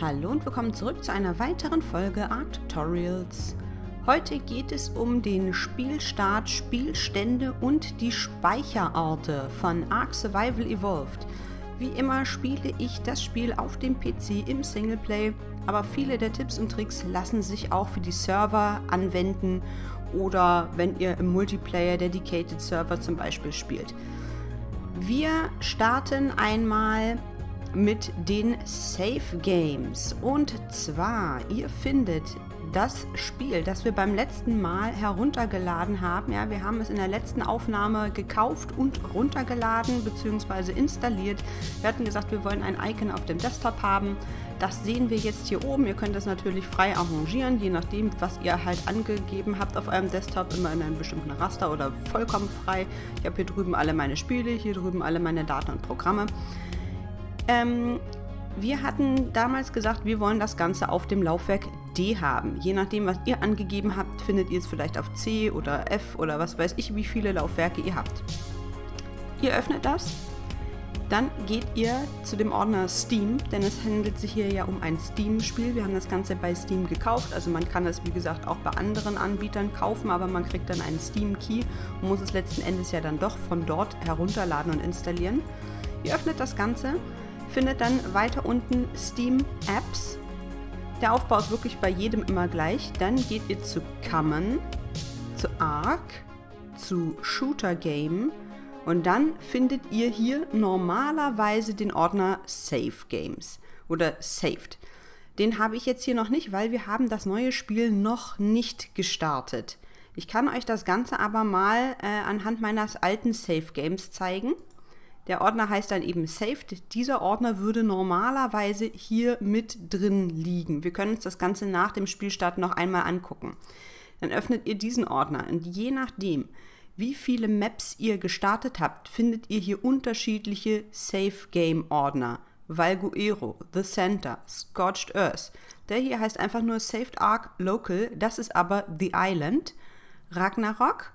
Hallo und willkommen zurück zu einer weiteren Folge Art Tutorials. Heute geht es um den Spielstart, Spielstände und die Speicherorte von Ark Survival Evolved. Wie immer spiele ich das Spiel auf dem PC im Singleplay, aber viele der Tipps und Tricks lassen sich auch für die Server anwenden oder wenn ihr im Multiplayer Dedicated Server zum Beispiel spielt. Wir starten einmal mit den Safe Games. Und zwar, ihr findet das Spiel, das wir beim letzten Mal heruntergeladen haben. Ja, wir haben es in der letzten Aufnahme gekauft und runtergeladen bzw. installiert. Wir hatten gesagt, wir wollen ein Icon auf dem Desktop haben. Das sehen wir jetzt hier oben. Ihr könnt das natürlich frei arrangieren, je nachdem, was ihr halt angegeben habt auf eurem Desktop, immer in einem bestimmten Raster oder vollkommen frei. Ich habe hier drüben alle meine Spiele, hier drüben alle meine Daten und Programme. Ähm, wir hatten damals gesagt, wir wollen das Ganze auf dem Laufwerk D haben. Je nachdem, was ihr angegeben habt, findet ihr es vielleicht auf C oder F oder was weiß ich, wie viele Laufwerke ihr habt. Ihr öffnet das, dann geht ihr zu dem Ordner Steam, denn es handelt sich hier ja um ein Steam-Spiel. Wir haben das Ganze bei Steam gekauft, also man kann es wie gesagt auch bei anderen Anbietern kaufen, aber man kriegt dann einen Steam-Key und muss es letzten Endes ja dann doch von dort herunterladen und installieren. Ihr öffnet das Ganze findet dann weiter unten Steam Apps. Der Aufbau ist wirklich bei jedem immer gleich. Dann geht ihr zu Common, zu Arc, zu Shooter Game und dann findet ihr hier normalerweise den Ordner Save Games oder Saved. Den habe ich jetzt hier noch nicht, weil wir haben das neue Spiel noch nicht gestartet. Ich kann euch das Ganze aber mal äh, anhand meines alten Save Games zeigen. Der Ordner heißt dann eben Saved. Dieser Ordner würde normalerweise hier mit drin liegen. Wir können uns das Ganze nach dem Spielstart noch einmal angucken. Dann öffnet ihr diesen Ordner und je nachdem, wie viele Maps ihr gestartet habt, findet ihr hier unterschiedliche Save Game Ordner. Valguero, The Center, Scorched Earth. Der hier heißt einfach nur Saved Arc Local, das ist aber The Island. Ragnarok,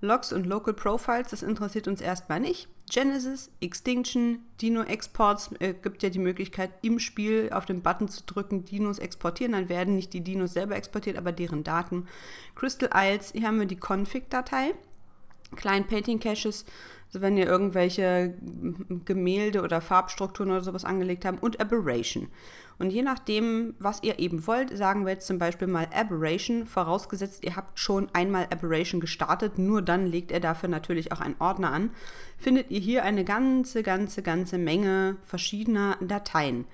Logs und Local Profiles, das interessiert uns erstmal nicht. Genesis, Extinction, Dino Exports äh, gibt ja die Möglichkeit, im Spiel auf den Button zu drücken, Dinos exportieren. Dann werden nicht die Dinos selber exportiert, aber deren Daten. Crystal Isles, hier haben wir die Config-Datei. Klein Painting Caches, also wenn ihr irgendwelche Gemälde oder Farbstrukturen oder sowas angelegt habt. Und Aberration. Und je nachdem, was ihr eben wollt, sagen wir jetzt zum Beispiel mal Aberration, vorausgesetzt, ihr habt schon einmal Aberration gestartet, nur dann legt er dafür natürlich auch einen Ordner an, findet ihr hier eine ganze, ganze, ganze Menge verschiedener Dateien.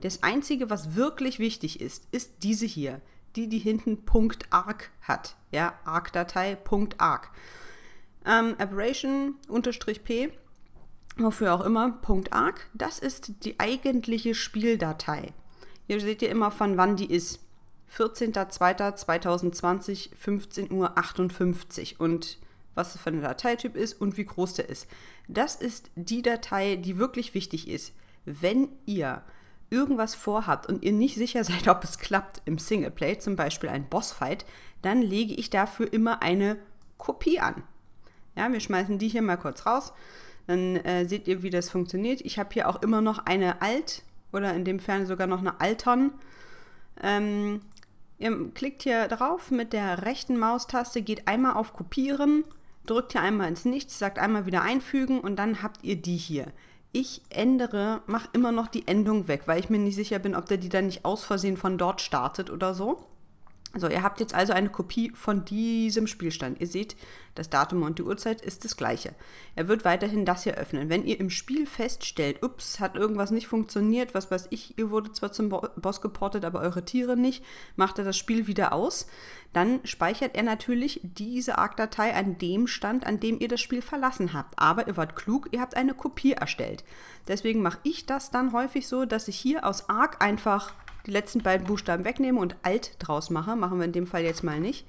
Das Einzige, was wirklich wichtig ist, ist diese hier, die, die hinten .arc hat. Ja, arc-Datei .arc. Ähm, Aberration-P, wofür auch immer, .arc, das ist die eigentliche Spieldatei. Hier seht ihr immer, von wann die ist. 14.02.2020, 15.58 Uhr und was für ein Dateityp ist und wie groß der ist. Das ist die Datei, die wirklich wichtig ist. Wenn ihr irgendwas vorhabt und ihr nicht sicher seid, ob es klappt im Singleplay, zum Beispiel ein Bossfight, dann lege ich dafür immer eine Kopie an. Ja, wir schmeißen die hier mal kurz raus. Dann äh, seht ihr, wie das funktioniert. Ich habe hier auch immer noch eine Alt- oder in dem Fall sogar noch eine Altern. Ähm, ihr klickt hier drauf mit der rechten Maustaste, geht einmal auf Kopieren, drückt hier einmal ins Nichts, sagt einmal wieder einfügen und dann habt ihr die hier. Ich ändere, mache immer noch die Endung weg, weil ich mir nicht sicher bin, ob der die dann nicht aus Versehen von dort startet oder so. So, ihr habt jetzt also eine Kopie von diesem Spielstand. Ihr seht, das Datum und die Uhrzeit ist das gleiche. Er wird weiterhin das hier öffnen. Wenn ihr im Spiel feststellt, ups, hat irgendwas nicht funktioniert, was weiß ich, ihr wurde zwar zum Boss geportet, aber eure Tiere nicht, macht er das Spiel wieder aus, dann speichert er natürlich diese ARC-Datei an dem Stand, an dem ihr das Spiel verlassen habt. Aber ihr wart klug, ihr habt eine Kopie erstellt. Deswegen mache ich das dann häufig so, dass ich hier aus ARC einfach die letzten beiden Buchstaben wegnehme und Alt draus mache. Machen wir in dem Fall jetzt mal nicht.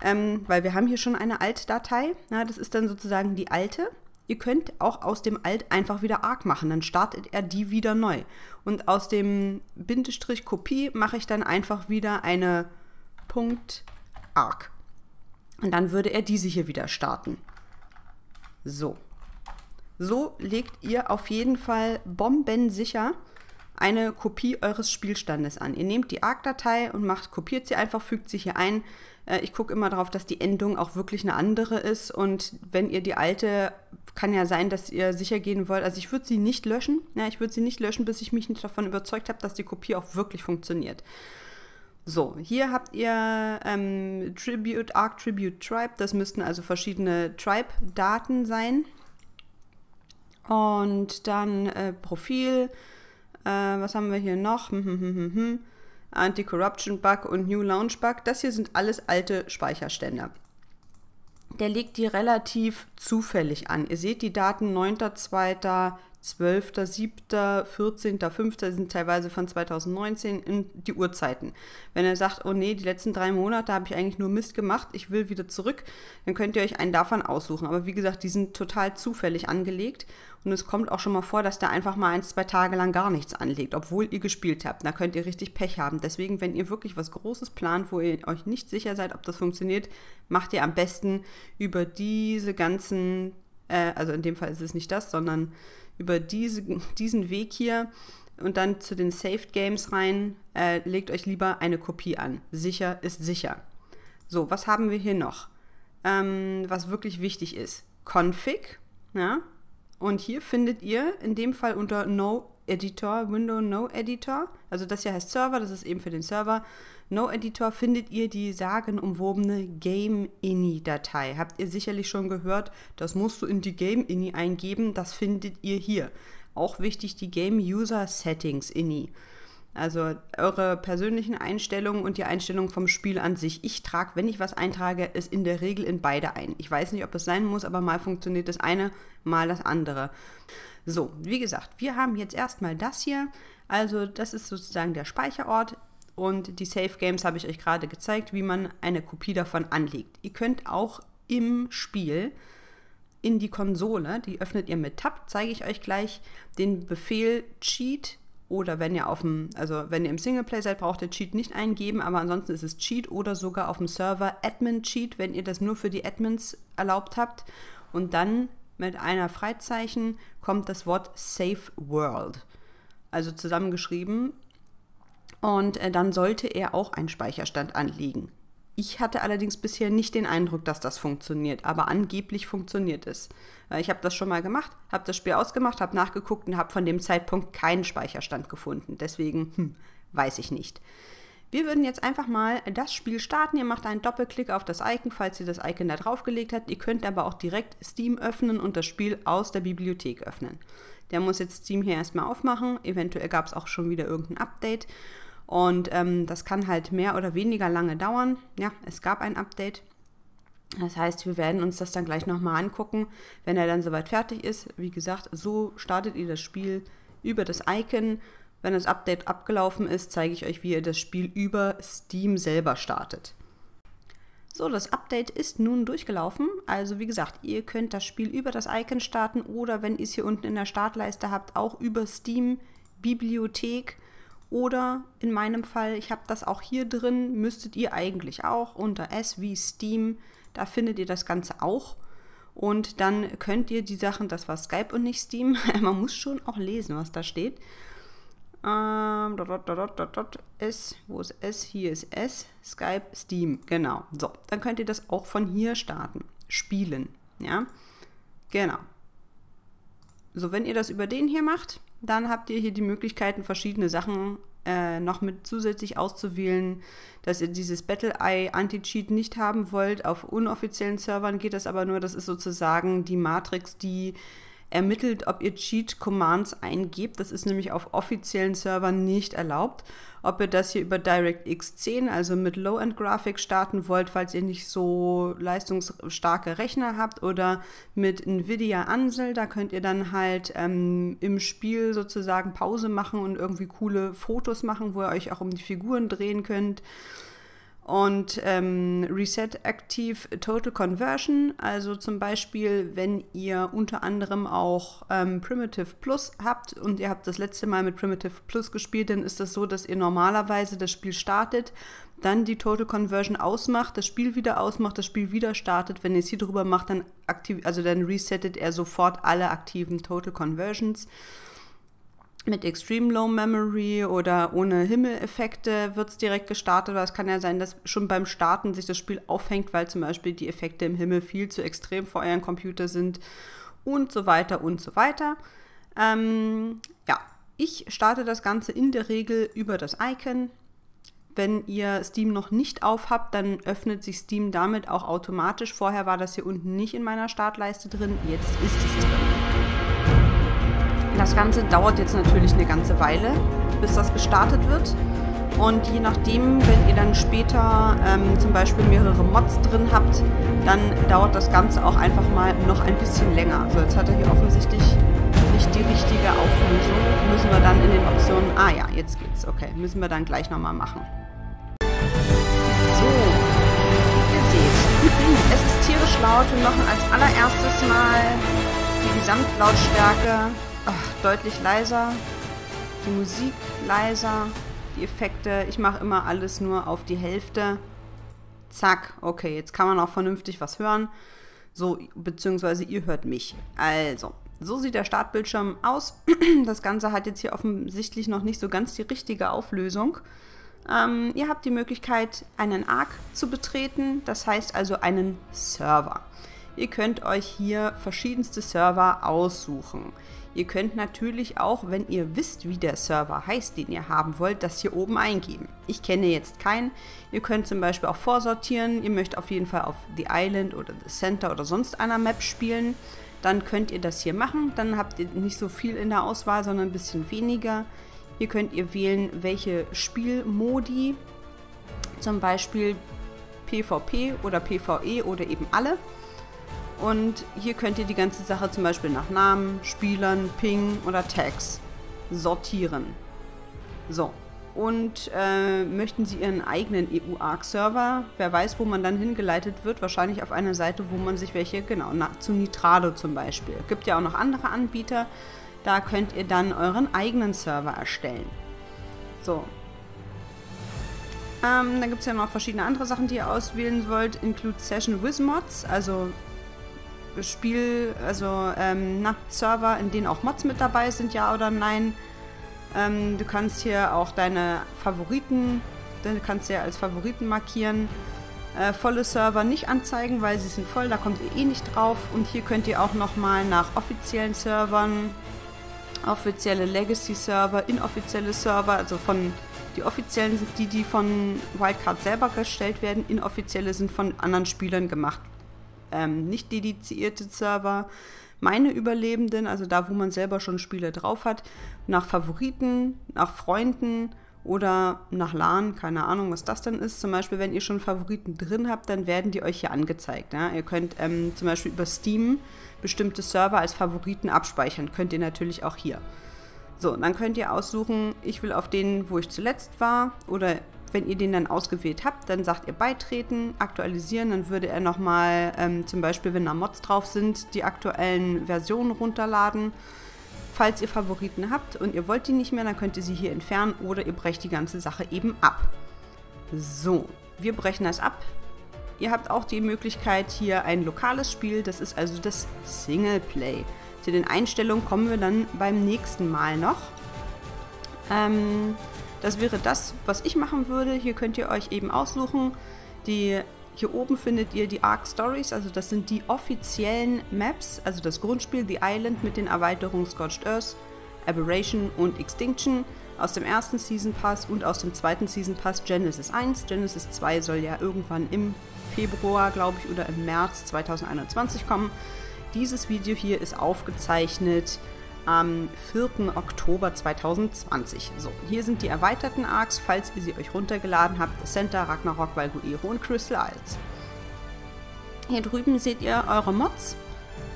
Ähm, weil wir haben hier schon eine Alt-Datei. Ja, das ist dann sozusagen die alte. Ihr könnt auch aus dem Alt einfach wieder arc machen, dann startet er die wieder neu. Und aus dem Bindestrich Kopie mache ich dann einfach wieder eine Punkt arc. Und dann würde er diese hier wieder starten. So. So legt ihr auf jeden Fall bombensicher eine Kopie eures Spielstandes an. Ihr nehmt die ARC-Datei und macht, kopiert sie einfach, fügt sie hier ein. Äh, ich gucke immer darauf, dass die Endung auch wirklich eine andere ist. Und wenn ihr die alte, kann ja sein, dass ihr sicher gehen wollt. Also ich würde sie nicht löschen. Ja, ich würde sie nicht löschen, bis ich mich nicht davon überzeugt habe, dass die Kopie auch wirklich funktioniert. So, hier habt ihr ähm, Tribute, Arc Tribute Tribe. Das müssten also verschiedene Tribe-Daten sein. Und dann äh, Profil. Äh, was haben wir hier noch? Hm, hm, hm, hm Anti-Corruption Bug und New Launch Bug. Das hier sind alles alte Speicherstände. Der legt die relativ zufällig an. Ihr seht die Daten 9.2., 12.07., 14.05. sind teilweise von 2019 in die Uhrzeiten. Wenn er sagt, oh nee, die letzten drei Monate habe ich eigentlich nur Mist gemacht, ich will wieder zurück, dann könnt ihr euch einen davon aussuchen. Aber wie gesagt, die sind total zufällig angelegt und es kommt auch schon mal vor, dass der einfach mal ein, zwei Tage lang gar nichts anlegt, obwohl ihr gespielt habt. Da könnt ihr richtig Pech haben. Deswegen, wenn ihr wirklich was Großes plant, wo ihr euch nicht sicher seid, ob das funktioniert, macht ihr am besten über diese ganzen, äh, also in dem Fall ist es nicht das, sondern über diese, diesen Weg hier und dann zu den Saved Games rein, äh, legt euch lieber eine Kopie an. Sicher ist sicher. So, was haben wir hier noch? Ähm, was wirklich wichtig ist. Config, ja, und hier findet ihr in dem Fall unter No Editor, Window No Editor, also das hier heißt Server, das ist eben für den Server. No Editor findet ihr die sagenumwobene Game-Ini-Datei. Habt ihr sicherlich schon gehört, das musst du in die Game-Ini eingeben, das findet ihr hier. Auch wichtig die Game-User-Settings-Ini. Also eure persönlichen Einstellungen und die Einstellung vom Spiel an sich. Ich trage, wenn ich was eintrage, es in der Regel in beide ein. Ich weiß nicht, ob es sein muss, aber mal funktioniert das eine, mal das andere. So, wie gesagt, wir haben jetzt erstmal das hier. Also das ist sozusagen der Speicherort und die Safe Games habe ich euch gerade gezeigt, wie man eine Kopie davon anlegt. Ihr könnt auch im Spiel in die Konsole, die öffnet ihr mit Tab, zeige ich euch gleich, den Befehl Cheat oder wenn ihr auf dem, also wenn ihr im Singleplay seid, braucht ihr Cheat nicht eingeben, aber ansonsten ist es Cheat oder sogar auf dem Server Admin Cheat, wenn ihr das nur für die Admins erlaubt habt. Und dann mit einer Freizeichen kommt das Wort Safe World. Also zusammengeschrieben. Und äh, dann sollte er auch einen Speicherstand anlegen. Ich hatte allerdings bisher nicht den Eindruck, dass das funktioniert, aber angeblich funktioniert es. Ich habe das schon mal gemacht, habe das Spiel ausgemacht, habe nachgeguckt und habe von dem Zeitpunkt keinen Speicherstand gefunden. Deswegen hm, weiß ich nicht. Wir würden jetzt einfach mal das Spiel starten. Ihr macht einen Doppelklick auf das Icon, falls ihr das Icon da draufgelegt habt. Ihr könnt aber auch direkt Steam öffnen und das Spiel aus der Bibliothek öffnen. Der muss jetzt Steam hier erstmal aufmachen. Eventuell gab es auch schon wieder irgendein Update. Und ähm, das kann halt mehr oder weniger lange dauern. Ja, es gab ein Update. Das heißt, wir werden uns das dann gleich nochmal angucken, wenn er dann soweit fertig ist. Wie gesagt, so startet ihr das Spiel über das Icon. Wenn das Update abgelaufen ist, zeige ich euch, wie ihr das Spiel über Steam selber startet. So, das Update ist nun durchgelaufen. Also wie gesagt, ihr könnt das Spiel über das Icon starten oder wenn ihr es hier unten in der Startleiste habt, auch über Steam Bibliothek oder in meinem Fall, ich habe das auch hier drin, müsstet ihr eigentlich auch unter S wie Steam, da findet ihr das Ganze auch. Und dann könnt ihr die Sachen, das war Skype und nicht Steam, man muss schon auch lesen, was da steht. Ähm, dot, dot, dot, S, wo ist S? Hier ist S, Skype, Steam, genau. So, dann könnt ihr das auch von hier starten, spielen, ja, genau. So, wenn ihr das über den hier macht, dann habt ihr hier die Möglichkeiten, verschiedene Sachen äh, noch mit zusätzlich auszuwählen, dass ihr dieses Battle Eye Anti-Cheat nicht haben wollt. Auf unoffiziellen Servern geht das aber nur. Das ist sozusagen die Matrix, die ermittelt, ob ihr Cheat-Commands eingebt. Das ist nämlich auf offiziellen Servern nicht erlaubt. Ob ihr das hier über DirectX 10, also mit Low-End-Grafik starten wollt, falls ihr nicht so leistungsstarke Rechner habt, oder mit Nvidia Ansel, da könnt ihr dann halt ähm, im Spiel sozusagen Pause machen und irgendwie coole Fotos machen, wo ihr euch auch um die Figuren drehen könnt und ähm, Reset Active Total Conversion. Also zum Beispiel, wenn ihr unter anderem auch ähm, Primitive Plus habt und ihr habt das letzte Mal mit Primitive Plus gespielt, dann ist das so, dass ihr normalerweise das Spiel startet, dann die Total Conversion ausmacht, das Spiel wieder ausmacht, das Spiel wieder startet. Wenn ihr es hier drüber macht, dann aktiv, also dann resettet er sofort alle aktiven Total Conversions. Mit Extreme Low Memory oder ohne Himmeleffekte wird es direkt gestartet. Aber es kann ja sein, dass schon beim Starten sich das Spiel aufhängt, weil zum Beispiel die Effekte im Himmel viel zu extrem für euren Computer sind und so weiter und so weiter. Ähm, ja, ich starte das Ganze in der Regel über das Icon. Wenn ihr Steam noch nicht auf habt, dann öffnet sich Steam damit auch automatisch. Vorher war das hier unten nicht in meiner Startleiste drin, jetzt ist es drin. Das Ganze dauert jetzt natürlich eine ganze Weile, bis das gestartet wird. Und je nachdem, wenn ihr dann später ähm, zum Beispiel mehrere Mods drin habt, dann dauert das Ganze auch einfach mal noch ein bisschen länger. Also jetzt hat er hier offensichtlich nicht die richtige Auflösung. Müssen wir dann in den Optionen... Ah ja, jetzt geht's. Okay, müssen wir dann gleich nochmal machen. So, ihr seht, es ist tierisch laut. Wir machen als allererstes mal die Gesamtlautstärke ach, deutlich leiser, die Musik leiser, die Effekte. Ich mache immer alles nur auf die Hälfte. Zack, okay, jetzt kann man auch vernünftig was hören. So, beziehungsweise ihr hört mich. Also, so sieht der Startbildschirm aus. Das Ganze hat jetzt hier offensichtlich noch nicht so ganz die richtige Auflösung. Ähm, ihr habt die Möglichkeit, einen ARC zu betreten, das heißt also einen Server. Ihr könnt euch hier verschiedenste Server aussuchen. Ihr könnt natürlich auch, wenn ihr wisst, wie der Server heißt, den ihr haben wollt, das hier oben eingeben. Ich kenne jetzt keinen. Ihr könnt zum Beispiel auch vorsortieren. Ihr möchtet auf jeden Fall auf The Island oder The Center oder sonst einer Map spielen. Dann könnt ihr das hier machen. Dann habt ihr nicht so viel in der Auswahl, sondern ein bisschen weniger. Hier könnt ihr wählen, welche Spielmodi, zum Beispiel PvP oder PvE oder eben alle. Und hier könnt ihr die ganze Sache zum Beispiel nach Namen, Spielern, Ping oder Tags sortieren. So. Und äh, möchten Sie Ihren eigenen EU-ARC-Server, wer weiß, wo man dann hingeleitet wird, wahrscheinlich auf eine Seite, wo man sich welche, genau, na, zu Nitrado zum Beispiel. Gibt ja auch noch andere Anbieter, da könnt ihr dann euren eigenen Server erstellen. So. Ähm, dann gibt es ja noch verschiedene andere Sachen, die ihr auswählen wollt. Include Session with Mods, also Spiel, also ähm, na, Server, in denen auch Mods mit dabei sind, ja oder nein. Ähm, du kannst hier auch deine Favoriten, du kannst ja als Favoriten markieren. Äh, volle Server nicht anzeigen, weil sie sind voll, da kommt ihr eh nicht drauf. Und hier könnt ihr auch nochmal nach offiziellen Servern, offizielle Legacy-Server, inoffizielle Server, also von die offiziellen sind die, die von Wildcard selber gestellt werden, inoffizielle sind von anderen Spielern gemacht ähm, nicht dedizierte Server. Meine Überlebenden, also da, wo man selber schon Spiele drauf hat, nach Favoriten, nach Freunden oder nach LAN, keine Ahnung, was das dann ist. Zum Beispiel, wenn ihr schon Favoriten drin habt, dann werden die euch hier angezeigt. Ja? Ihr könnt ähm, zum Beispiel über Steam bestimmte Server als Favoriten abspeichern. Könnt ihr natürlich auch hier. So, dann könnt ihr aussuchen, ich will auf den, wo ich zuletzt war oder wenn ihr den dann ausgewählt habt, dann sagt ihr beitreten, aktualisieren, dann würde er nochmal ähm, zum Beispiel, wenn da Mods drauf sind, die aktuellen Versionen runterladen. Falls ihr Favoriten habt und ihr wollt die nicht mehr, dann könnt ihr sie hier entfernen oder ihr brecht die ganze Sache eben ab. So, wir brechen das ab. Ihr habt auch die Möglichkeit hier ein lokales Spiel, das ist also das Singleplay. Zu den Einstellungen kommen wir dann beim nächsten Mal noch. Ähm, das wäre das, was ich machen würde. Hier könnt ihr euch eben aussuchen. Die, hier oben findet ihr die Arc Stories, also das sind die offiziellen Maps, also das Grundspiel The Island mit den Erweiterungen Scorched Earth, Aberration und Extinction aus dem ersten Season Pass und aus dem zweiten Season Pass Genesis 1. Genesis 2 soll ja irgendwann im Februar, glaube ich, oder im März 2021 kommen. Dieses Video hier ist aufgezeichnet am 4. Oktober 2020. So, hier sind die erweiterten Arcs, falls ihr sie euch runtergeladen habt. Center, Ragnarok, Valguero und Crystal Isles. Hier drüben seht ihr eure Mods.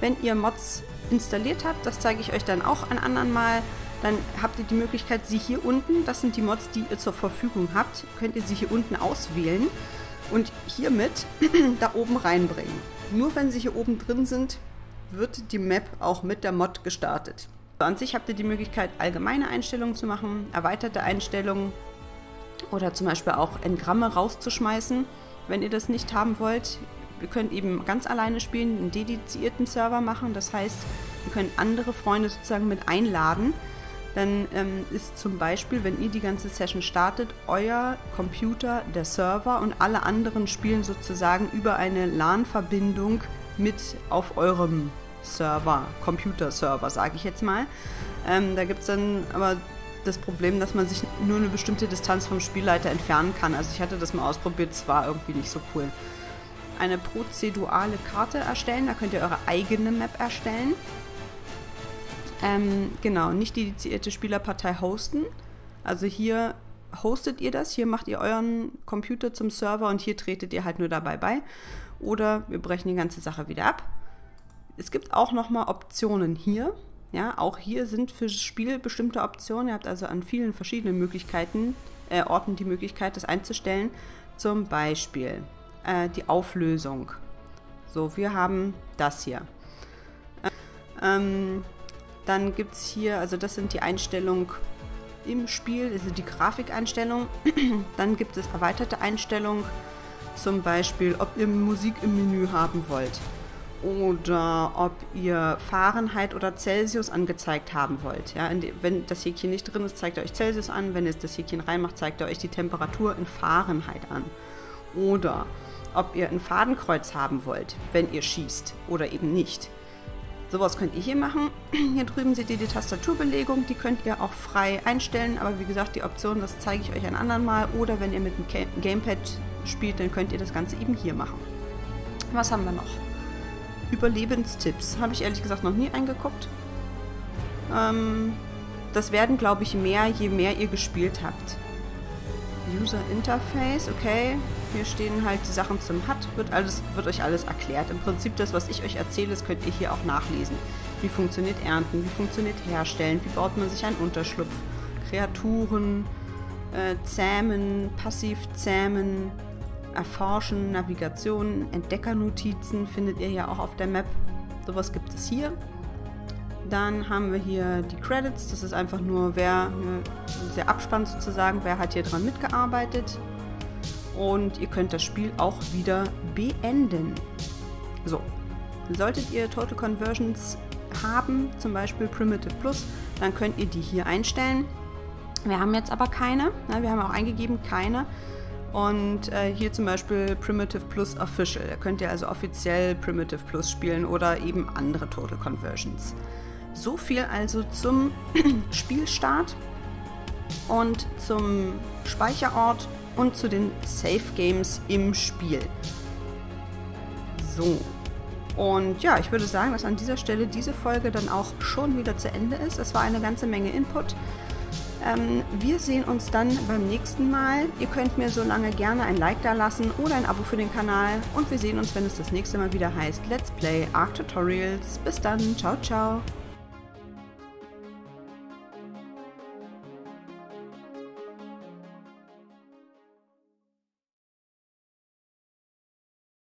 Wenn ihr Mods installiert habt, das zeige ich euch dann auch ein anderen Mal, dann habt ihr die Möglichkeit, sie hier unten, das sind die Mods, die ihr zur Verfügung habt, könnt ihr sie hier unten auswählen und hiermit da oben reinbringen. Nur wenn sie hier oben drin sind, wird die Map auch mit der Mod gestartet. An sich habt ihr die Möglichkeit, allgemeine Einstellungen zu machen, erweiterte Einstellungen oder zum Beispiel auch Engramme rauszuschmeißen, wenn ihr das nicht haben wollt. Ihr könnt eben ganz alleine spielen, einen dedizierten Server machen. Das heißt, ihr könnt andere Freunde sozusagen mit einladen. dann ähm, ist zum Beispiel, wenn ihr die ganze Session startet, euer Computer der Server und alle anderen spielen sozusagen über eine LAN-Verbindung mit auf eurem Server, Computerserver, sage ich jetzt mal. Ähm, da gibt es dann aber das Problem, dass man sich nur eine bestimmte Distanz vom Spielleiter entfernen kann. Also ich hatte das mal ausprobiert, es war irgendwie nicht so cool. Eine prozedurale Karte erstellen, da könnt ihr eure eigene Map erstellen. Ähm, genau, nicht die dedizierte Spielerpartei hosten. Also hier hostet ihr das, hier macht ihr euren Computer zum Server und hier tretet ihr halt nur dabei bei. Oder wir brechen die ganze Sache wieder ab. Es gibt auch nochmal Optionen hier. Ja, auch hier sind für das Spiel bestimmte Optionen. Ihr habt also an vielen verschiedenen Möglichkeiten, äh, Orten die Möglichkeit, das einzustellen. Zum Beispiel äh, die Auflösung. So, wir haben das hier. Ähm, dann gibt es hier, also das sind die Einstellungen im Spiel, das ist die Grafikeinstellung. Dann gibt es erweiterte Einstellungen, zum Beispiel, ob ihr Musik im Menü haben wollt oder ob ihr Fahrenheit oder Celsius angezeigt haben wollt. Ja, wenn das Häkchen nicht drin ist, zeigt er euch Celsius an. Wenn ihr das Häkchen reinmacht, zeigt er euch die Temperatur in Fahrenheit an. Oder ob ihr ein Fadenkreuz haben wollt, wenn ihr schießt oder eben nicht. Sowas könnt ihr hier machen. Hier drüben seht ihr die Tastaturbelegung, die könnt ihr auch frei einstellen, aber wie gesagt, die Option, das zeige ich euch ein anderen Mal. Oder wenn ihr mit dem Gamepad spielt, dann könnt ihr das Ganze eben hier machen. Was haben wir noch? Überlebenstipps. Habe ich ehrlich gesagt noch nie eingeguckt. Ähm, das werden, glaube ich, mehr, je mehr ihr gespielt habt. User Interface, okay. Hier stehen halt die Sachen zum HUD, wird, alles, wird euch alles erklärt. Im Prinzip das, was ich euch erzähle, das könnt ihr hier auch nachlesen. Wie funktioniert Ernten, wie funktioniert Herstellen, wie baut man sich einen Unterschlupf, Kreaturen, äh, Zähmen, passiv zähmen, erforschen, Navigation, Entdeckernotizen findet ihr ja auch auf der Map. Sowas gibt es hier. Dann haben wir hier die Credits. Das ist einfach nur, wer, der Abspann sozusagen, wer hat hier dran mitgearbeitet. Und ihr könnt das Spiel auch wieder beenden. So, solltet ihr Total Conversions haben, zum Beispiel Primitive Plus, dann könnt ihr die hier einstellen. Wir haben jetzt aber keine. Ne, wir haben auch eingegeben, keine. Und äh, hier zum Beispiel Primitive Plus Official. Da könnt ihr also offiziell Primitive Plus spielen oder eben andere Total Conversions. So viel also zum Spielstart und zum Speicherort und zu den Safe Games im Spiel. So. Und ja, ich würde sagen, dass an dieser Stelle diese Folge dann auch schon wieder zu Ende ist. Es war eine ganze Menge Input. Ähm, wir sehen uns dann beim nächsten Mal. Ihr könnt mir so lange gerne ein Like da lassen oder ein Abo für den Kanal. Und wir sehen uns, wenn es das nächste Mal wieder heißt Let's Play Arc Tutorials. Bis dann. Ciao, ciao.